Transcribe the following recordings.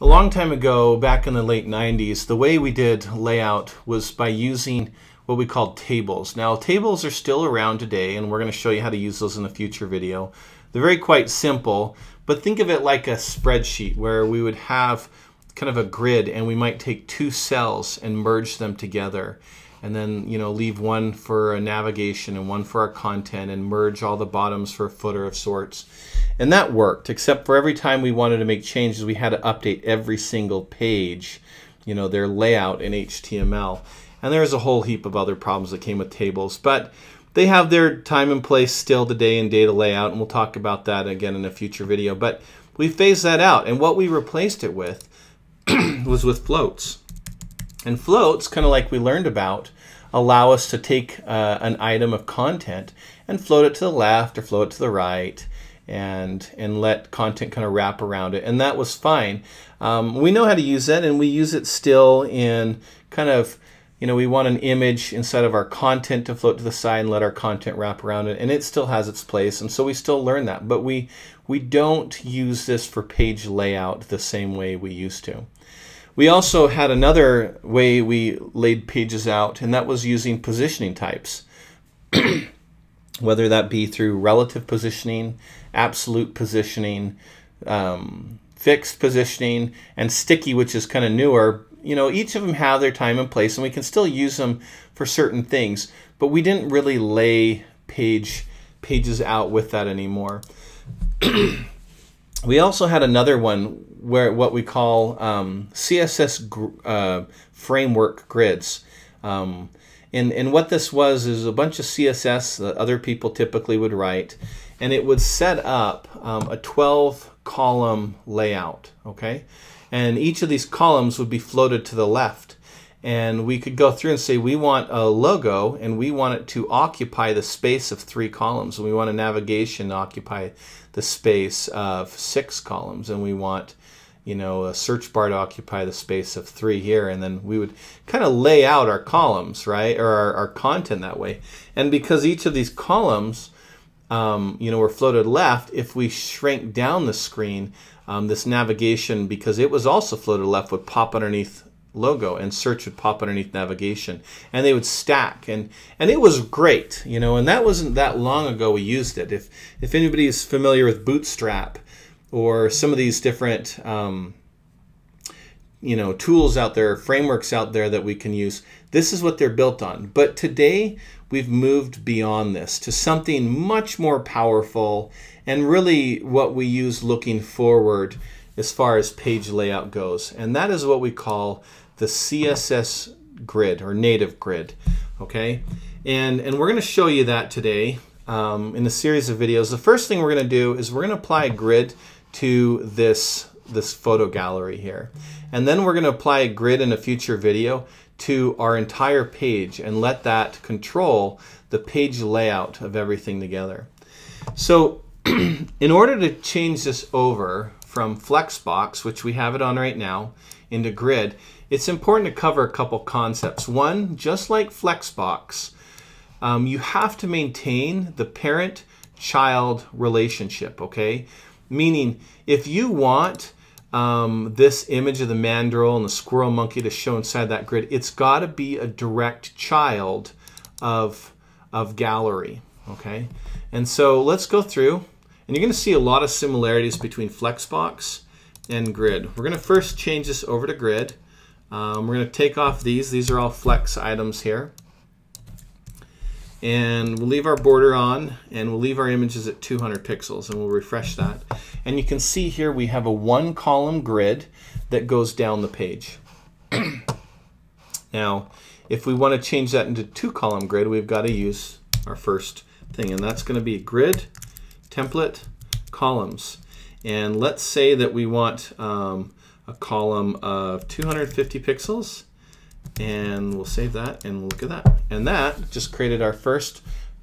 A long time ago, back in the late 90s, the way we did layout was by using what we called tables. Now, tables are still around today, and we're going to show you how to use those in a future video. They're very quite simple, but think of it like a spreadsheet where we would have kind of a grid and we might take two cells and merge them together and then you know leave one for a navigation and one for our content and merge all the bottoms for a footer of sorts. And that worked except for every time we wanted to make changes we had to update every single page you know their layout in HTML and there's a whole heap of other problems that came with tables but they have their time and place still today in data layout and we'll talk about that again in a future video. But we phased that out and what we replaced it with was with floats and floats, kind of like we learned about, allow us to take uh, an item of content and float it to the left or float it to the right and and let content kind of wrap around it. And that was fine. Um, we know how to use that and we use it still in kind of you know we want an image inside of our content to float to the side and let our content wrap around it and it still has its place and so we still learn that. But we we don't use this for page layout the same way we used to we also had another way we laid pages out, and that was using positioning types. Whether that be through relative positioning, absolute positioning, um, fixed positioning, and sticky, which is kind of newer. You know, each of them have their time and place, and we can still use them for certain things, but we didn't really lay page pages out with that anymore. we also had another one where what we call um, CSS gr uh, framework grids. Um, and, and what this was is a bunch of CSS that other people typically would write, and it would set up um, a 12 column layout, okay? And each of these columns would be floated to the left. And we could go through and say we want a logo and we want it to occupy the space of three columns. And we want a navigation to occupy the space of six columns. And we want you know, a search bar to occupy the space of three here, and then we would kind of lay out our columns, right, or our, our content that way. And because each of these columns, um, you know, were floated left, if we shrink down the screen, um, this navigation, because it was also floated left, would pop underneath logo and search would pop underneath navigation. And they would stack. And and it was great you know and that wasn't that long ago we used it. If if anybody is familiar with bootstrap or some of these different um, you know tools out there frameworks out there that we can use this is what they're built on. But today we've moved beyond this to something much more powerful and really what we use looking forward as far as page layout goes and that is what we call the css grid or native grid okay and and we're going to show you that today um, in a series of videos the first thing we're going to do is we're going to apply a grid to this, this photo gallery here. And then we're going to apply a grid in a future video to our entire page and let that control the page layout of everything together. So in order to change this over from Flexbox, which we have it on right now, into Grid, it's important to cover a couple concepts. One, just like Flexbox, um, you have to maintain the parent-child relationship, okay? Meaning, if you want um, this image of the mandrill and the squirrel monkey to show inside that grid, it's got to be a direct child of, of gallery, okay? And so let's go through, and you're going to see a lot of similarities between Flexbox and Grid. We're going to first change this over to Grid. Um, we're going to take off these. These are all Flex items here and we'll leave our border on and we'll leave our images at 200 pixels and we'll refresh that. And you can see here we have a one column grid that goes down the page. now, if we want to change that into two column grid, we've got to use our first thing and that's going to be grid, template, columns. And let's say that we want um, a column of 250 pixels and we'll save that and look at that. And that just created our first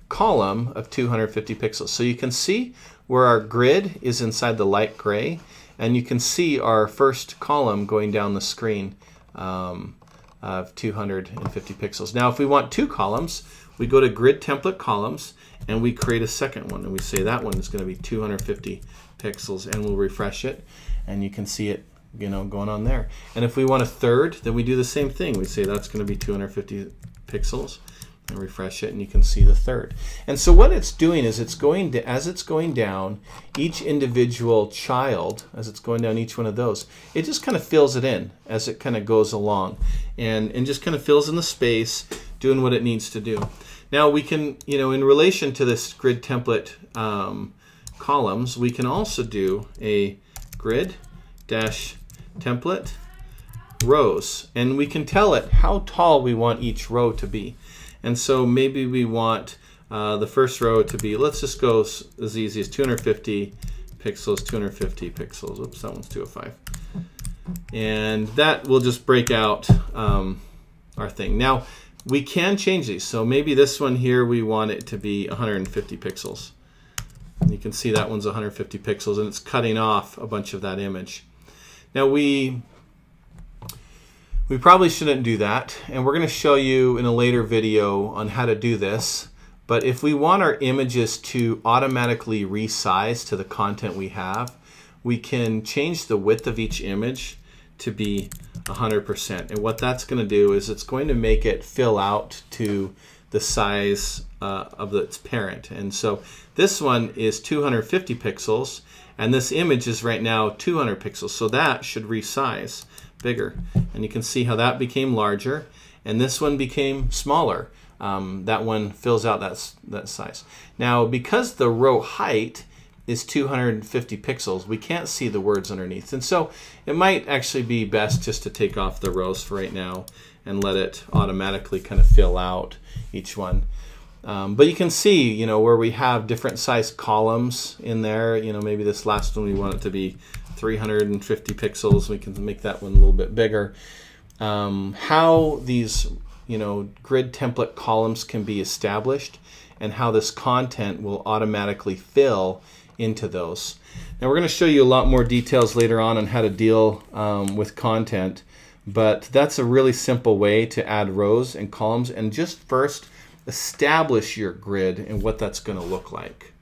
column of 250 pixels. So you can see where our grid is inside the light gray and you can see our first column going down the screen um, of 250 pixels. Now if we want two columns, we go to grid template columns and we create a second one and we say that one is going to be 250 pixels and we'll refresh it and you can see it you know, going on there. And if we want a third, then we do the same thing. We say that's going to be 250 pixels and refresh it and you can see the third. And so what it's doing is it's going to, as it's going down each individual child, as it's going down each one of those, it just kind of fills it in as it kind of goes along and, and just kind of fills in the space doing what it needs to do. Now we can, you know, in relation to this grid template um, columns, we can also do a grid dash template rows and we can tell it how tall we want each row to be. And so maybe we want uh, the first row to be, let's just go as easy as 250 pixels, 250 pixels. Oops, that one's 205. And that will just break out um, our thing. Now, we can change these. So maybe this one here, we want it to be 150 pixels. You can see that one's 150 pixels and it's cutting off a bunch of that image. Now we we probably shouldn't do that, and we're going to show you in a later video on how to do this. But if we want our images to automatically resize to the content we have, we can change the width of each image to be 100%. And what that's going to do is it's going to make it fill out to the size uh, of its parent. And so this one is 250 pixels, and this image is right now 200 pixels. So that should resize bigger. And you can see how that became larger and this one became smaller. Um, that one fills out that, that size. Now, because the row height is 250 pixels, we can't see the words underneath. And so it might actually be best just to take off the rows for right now and let it automatically kind of fill out each one. Um, but you can see, you know, where we have different size columns in there, you know, maybe this last one we want it to be 350 pixels. We can make that one a little bit bigger. Um, how these you know grid template columns can be established and how this content will automatically fill into those. Now we're going to show you a lot more details later on on how to deal um, with content, but that's a really simple way to add rows and columns and just first establish your grid and what that's going to look like.